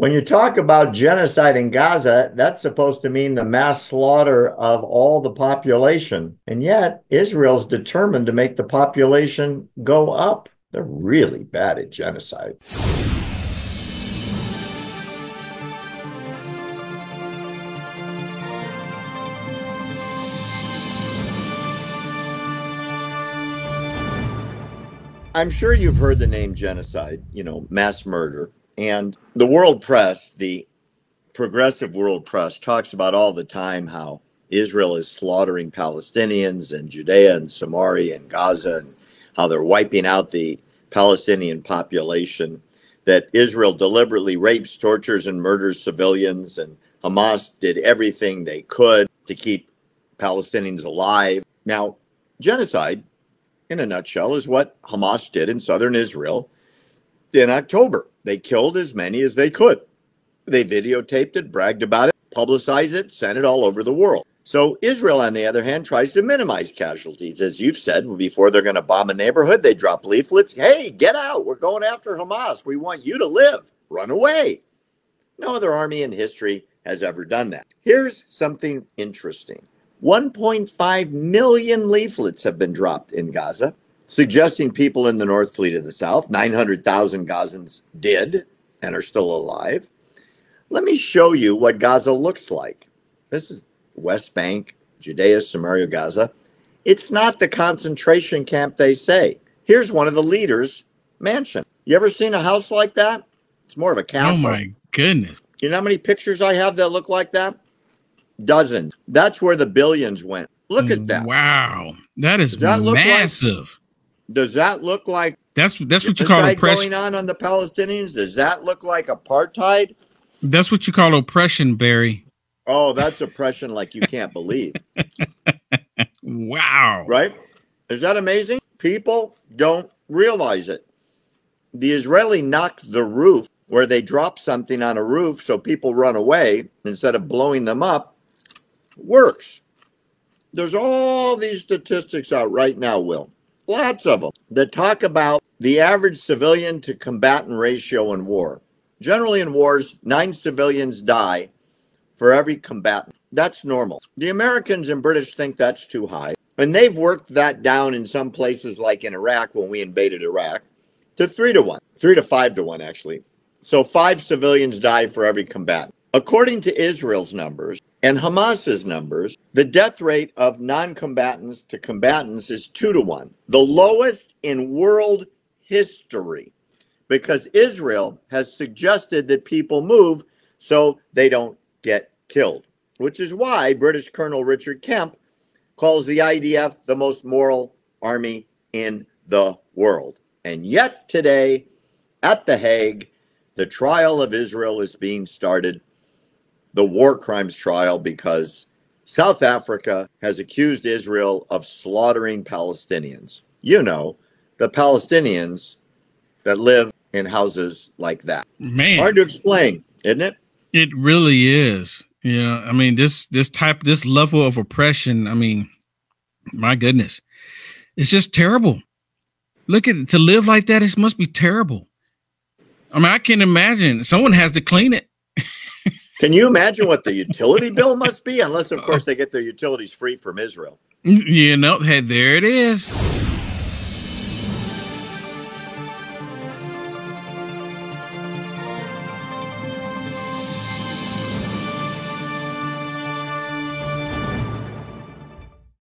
When you talk about genocide in Gaza, that's supposed to mean the mass slaughter of all the population. And yet, Israel's determined to make the population go up. They're really bad at genocide. I'm sure you've heard the name genocide, you know, mass murder. And the world press, the progressive world press, talks about all the time how Israel is slaughtering Palestinians and Judea and Samaria and Gaza and how they're wiping out the Palestinian population, that Israel deliberately rapes, tortures, and murders civilians, and Hamas did everything they could to keep Palestinians alive. Now, genocide, in a nutshell, is what Hamas did in southern Israel in October. They killed as many as they could. They videotaped it, bragged about it, publicized it, sent it all over the world. So Israel, on the other hand, tries to minimize casualties. As you've said, before they're going to bomb a neighborhood, they drop leaflets. Hey, get out. We're going after Hamas. We want you to live. Run away. No other army in history has ever done that. Here's something interesting 1.5 million leaflets have been dropped in Gaza suggesting people in the North Fleet of the South, 900,000 Gazans did and are still alive. Let me show you what Gaza looks like. This is West Bank, Judea, Samaria, Gaza. It's not the concentration camp they say. Here's one of the leaders' mansion. You ever seen a house like that? It's more of a oh castle. Oh my goodness. You know how many pictures I have that look like that? Dozens. That's where the billions went. Look at mm, that. Wow. That is that massive. Does that look like that's that's what you call oppression going on on the Palestinians? Does that look like apartheid? That's what you call oppression, Barry. Oh, that's oppression like you can't believe. wow. Right? Is that amazing? People don't realize it. The Israeli knocked the roof where they drop something on a roof so people run away instead of blowing them up works. There's all these statistics out right now, Will lots of them, that talk about the average civilian to combatant ratio in war. Generally, in wars, nine civilians die for every combatant. That's normal. The Americans and British think that's too high. And they've worked that down in some places, like in Iraq when we invaded Iraq, to three to one, three to five to one, actually. So five civilians die for every combatant. According to Israel's numbers, and Hamas's numbers, the death rate of non combatants to combatants is two to one, the lowest in world history, because Israel has suggested that people move so they don't get killed, which is why British Colonel Richard Kemp calls the IDF the most moral army in the world. And yet today, at The Hague, the trial of Israel is being started the war crimes trial because South Africa has accused Israel of slaughtering Palestinians. You know, the Palestinians that live in houses like that. Man, hard to explain, isn't it? It really is. Yeah, I mean this this type this level of oppression. I mean, my goodness, it's just terrible. Look at it, to live like that. It must be terrible. I mean, I can't imagine someone has to clean it. Can you imagine what the utility bill must be? Unless, of course, they get their utilities free from Israel. You know, hey, there it is.